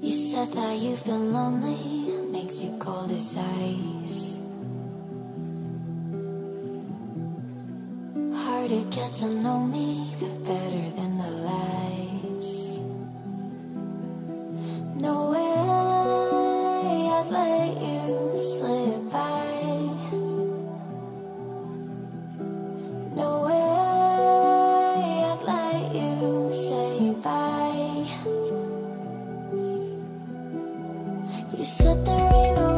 You said that you've been lonely, makes you cold as ice. Hard to get to know me, but better than You said there ain't no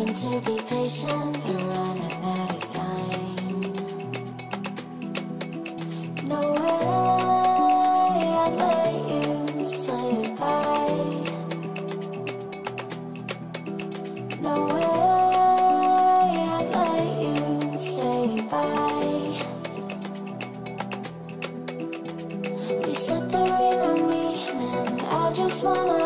To be patient, but running out of time. No way I'd let you slip by. No way I'd let you say bye. You said there ain't no meaning. I just wanna.